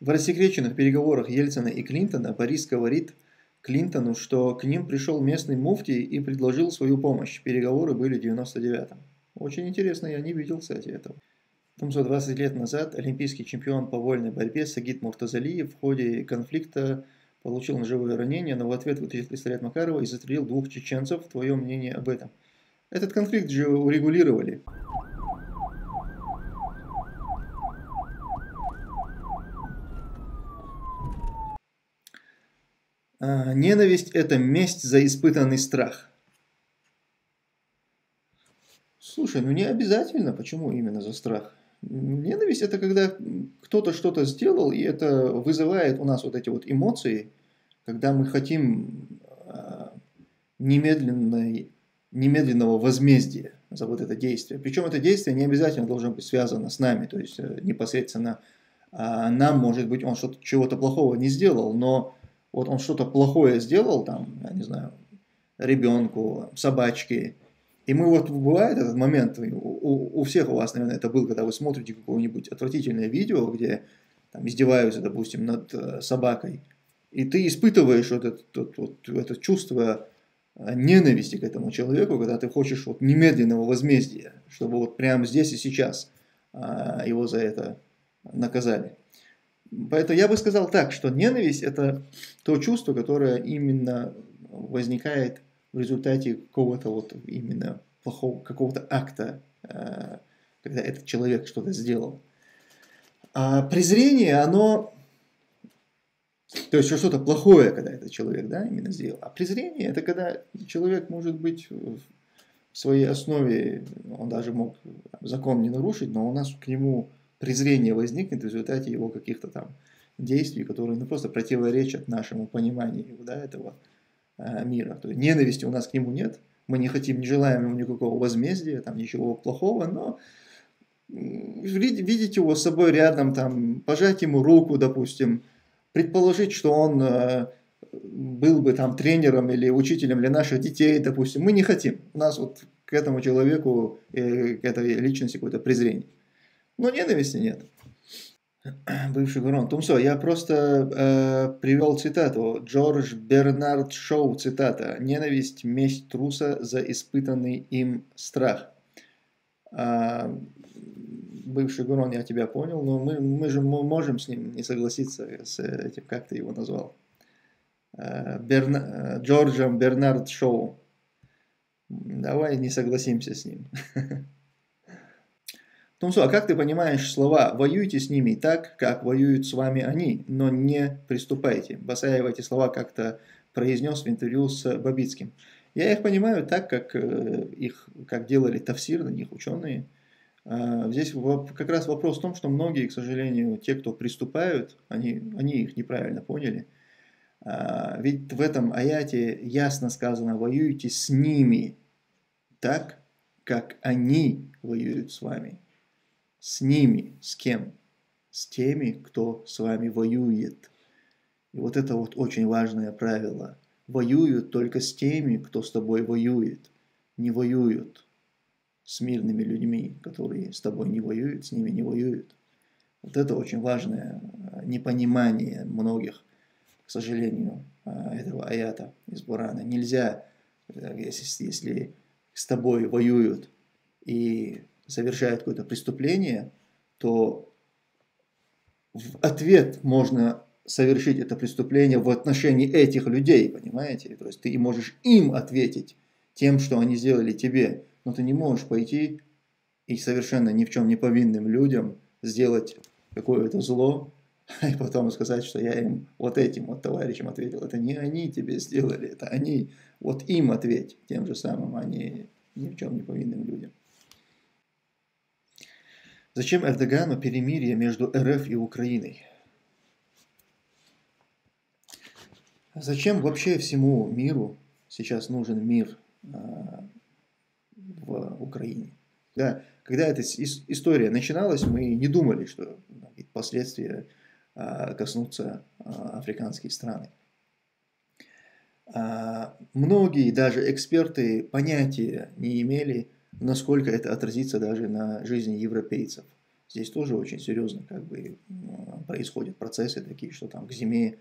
В рассекреченных переговорах Ельцина и Клинтона Борис говорит Клинтону, что к ним пришел местный муфти и предложил свою помощь. Переговоры были в 99-м. Очень интересно, я не видел, кстати, этого. Том, что 20 лет назад олимпийский чемпион по вольной борьбе Сагит Муртазалиев в ходе конфликта получил ножевое ранение, но в ответ вытащил пистолет Макарова и застрелил двух чеченцев. Твое мнение об этом? Этот конфликт же урегулировали. Ненависть – это месть за испытанный страх. Слушай, ну не обязательно. Почему именно за страх? Ненависть – это когда кто-то что-то сделал, и это вызывает у нас вот эти вот эмоции, когда мы хотим а, немедленной, немедленного возмездия за вот это действие. Причем это действие не обязательно должно быть связано с нами, то есть э, непосредственно а, нам, может быть, он что-то чего-то плохого не сделал, но вот он что-то плохое сделал, там, я не знаю, ребенку, собачке, и мы вот, бывает этот момент, у, у всех у вас, наверное, это был, когда вы смотрите какое-нибудь отвратительное видео, где там издеваются, допустим, над э, собакой, и ты испытываешь вот это, вот, вот, это чувство э, ненависти к этому человеку, когда ты хочешь вот немедленного возмездия, чтобы вот прямо здесь и сейчас а, его за это наказали. Поэтому я бы сказал так, что ненависть – это то чувство, которое именно возникает в результате какого-то вот именно плохого, какого-то акта, э, когда этот человек что-то сделал. А презрение, оно, то есть что-то плохое, когда этот человек, да, именно сделал. А презрение – это когда человек может быть в своей основе, он даже мог закон не нарушить, но у нас к нему презрение возникнет в результате его каких-то там действий, которые ну, просто противоречат нашему пониманию да, этого э, мира. То есть ненависти у нас к нему нет, мы не хотим, не желаем ему никакого возмездия, там ничего плохого, но видеть его с собой рядом, там, пожать ему руку, допустим, предположить, что он э, был бы там тренером или учителем для наших детей, допустим, мы не хотим. У нас вот к этому человеку, э, к этой личности какое-то презрение. Но ненависти нет. Бывший Гурон. Тумсо, я просто э, привел цитату. Джордж Бернард Шоу, цитата. «Ненависть – месть труса за испытанный им страх». А, бывший Гурон, я тебя понял, но мы, мы же можем с ним не согласиться, с этим, как ты его назвал. Э, Берна... Джорджем Бернард Шоу. Давай не согласимся с ним. Тумсо, а как ты понимаешь слова «воюйте с ними так, как воюют с вами они, но не приступайте»? Басаев эти слова как-то произнес в интервью с Бабицким. Я их понимаю так, как э, их как делали тавсир на них ученые. А, здесь как раз вопрос в том, что многие, к сожалению, те, кто приступают, они, они их неправильно поняли. А, ведь в этом аяте ясно сказано «воюйте с ними так, как они воюют с вами». С ними, с кем? С теми, кто с вами воюет. И вот это вот очень важное правило. Воюют только с теми, кто с тобой воюет. Не воюют с мирными людьми, которые с тобой не воюют, с ними не воюют. Вот это очень важное э, непонимание многих, к сожалению, э, этого аята из Бурана. Нельзя, э, если, если с тобой воюют и совершает какое-то преступление, то в ответ можно совершить это преступление в отношении этих людей, понимаете? То есть ты можешь им ответить тем, что они сделали тебе, но ты не можешь пойти и совершенно ни в чем не повинным людям сделать какое-то зло, и потом сказать, что я им вот этим вот товарищам ответил. Это не они тебе сделали, это они, вот им ответь тем же самым, а не ни в чем не повинным людям. Зачем Эрдогану перемирие между РФ и Украиной? Зачем вообще всему миру сейчас нужен мир а, в Украине? Да, когда эта история начиналась, мы не думали, что последствия а, коснутся а, африканские страны. Многие даже эксперты понятия не имели, насколько это отразится даже на жизни европейцев. Здесь тоже очень серьезно как бы происходят процессы такие, что там к зиме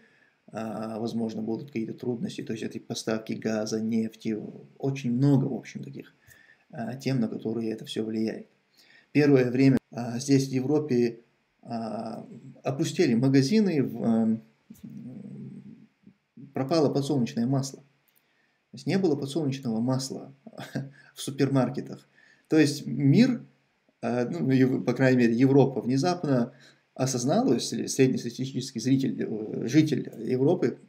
а, возможно будут какие-то трудности, то есть это поставки газа, нефти, очень много, в общем, таких а, тем, на которые это все влияет. Первое время а, здесь в Европе опустили магазины, пропало подсолнечное масло. То есть не было подсолнечного масла в супермаркетах. То есть мир ну, по крайней мере, Европа внезапно осознала, если среднестатистический зритель, э, житель Европы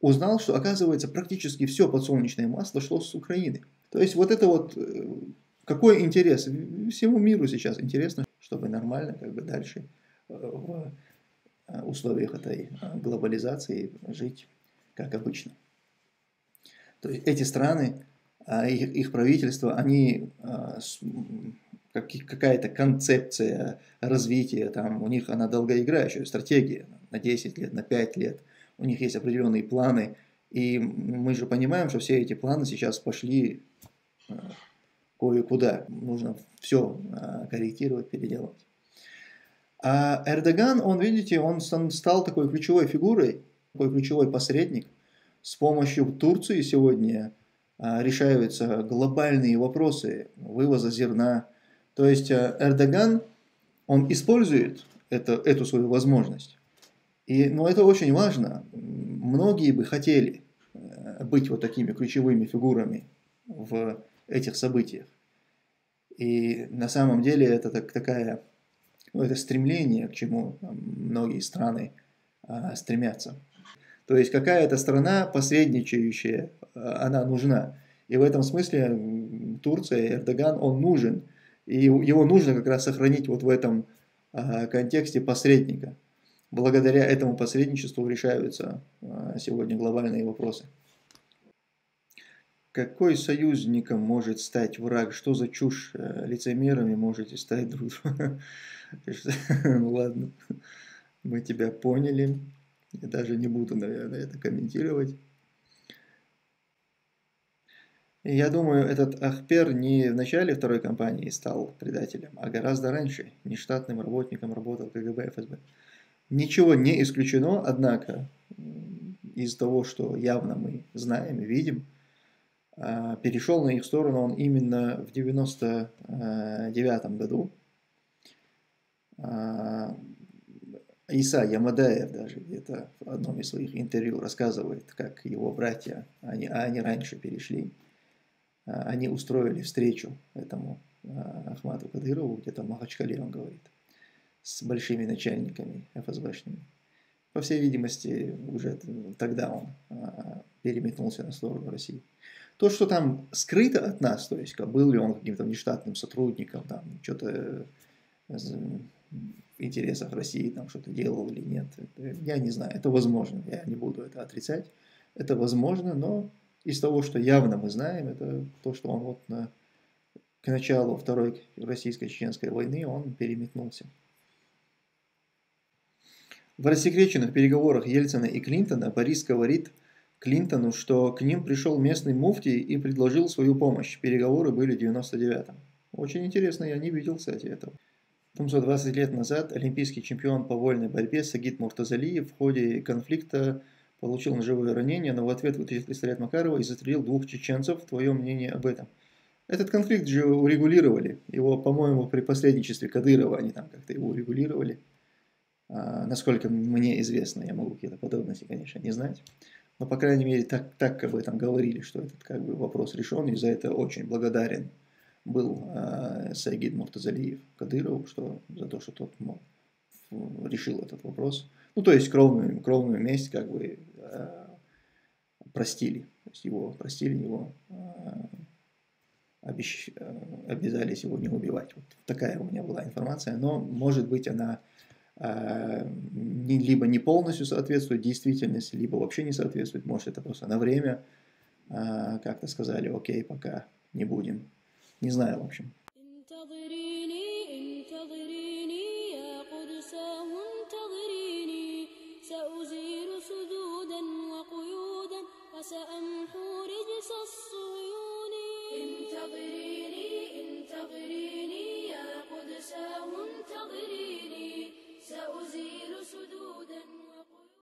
узнал, что, оказывается, практически все подсолнечное масло шло с Украины. То есть вот это вот, э, какой интерес всему миру сейчас интересно, чтобы нормально как бы дальше э, в условиях этой глобализации жить как обычно. То есть эти страны, а их, их правительства, они какая-то концепция развития, там, у них она долгоиграющая, стратегия на 10 лет, на 5 лет, у них есть определенные планы, и мы же понимаем, что все эти планы сейчас пошли э, кое-куда, нужно все корректировать, переделывать. А Эрдоган, он, видите, он стал такой ключевой фигурой, такой ключевой посредник. С помощью Турции сегодня э, решаются глобальные вопросы вывоза зерна, то есть э, Эрдоган, он использует это, эту свою возможность. И, но это очень важно. Многие бы хотели э, быть вот такими ключевыми фигурами в этих событиях. И на самом деле это так, такая, ну, это стремление, к чему многие страны а, стремятся. То есть какая-то страна посредничающая, а, она нужна. И в этом смысле Турция, Эрдоган, он нужен – и его нужно как раз сохранить вот в этом а, контексте посредника. Благодаря этому посредничеству решаются а, сегодня глобальные вопросы. Какой союзником может стать враг? Что за чушь? Э, лицемерами можете стать дружбой? Ну ладно, мы тебя поняли. Я даже не буду, наверное, это комментировать. Я думаю, этот Ахпер не в начале второй кампании стал предателем, а гораздо раньше, нештатным работником работал КГБ ФСБ. Ничего не исключено, однако, из того, что явно мы знаем и видим, а, перешел на их сторону он именно в 99 году. Иса Ямадаев даже где-то в одном из своих интервью рассказывает, как его братья, они, а они раньше перешли а, они устроили встречу этому а, Ахмату Кадырову, где-то в Махачкале, он говорит, с большими начальниками ФСБшными. По всей видимости, уже тогда он а, переметнулся на сторону России. То, что там скрыто от нас, то есть был ли он каким-то нештатным сотрудником, там что-то в интересах России там что-то делал или нет, я не знаю, это возможно, я не буду это отрицать, это возможно, но из того, что явно мы знаем, это то, что он вот на, к началу Второй российско-чеченской войны он переметнулся. В рассекреченных переговорах Ельцина и Клинтона Борис говорит Клинтону, что к ним пришел местный муфти и предложил свою помощь. Переговоры были в 99-м. Очень интересно, я не видел, кстати, этого. Том, что 20 лет назад олимпийский чемпион по вольной борьбе Сагит Муртазалиев в ходе конфликта получил ножевое ранение, но в ответ вытащил пистолет Макарова и застрелил двух чеченцев. Твое мнение об этом? Этот конфликт же урегулировали. Его, по-моему, при посредничестве Кадырова они там как-то его урегулировали. А, насколько мне известно, я могу какие-то подробности, конечно, не знать. Но, по крайней мере, так, так об этом говорили, что этот как бы, вопрос решен. И за это очень благодарен был э, Сайгид Муртазалиев Кадырову, что, за то, что тот мол, решил этот вопрос. Ну, то есть кровную, кровную месть как бы э, простили. То есть его простили, его э, обещ... Э, обязались его не убивать. Вот такая у меня была информация. Но, может быть, она э, не, либо не полностью соответствует действительности, либо вообще не соответствует. Может, это просто на время э, как-то сказали, окей, пока не будем. Не знаю, в общем.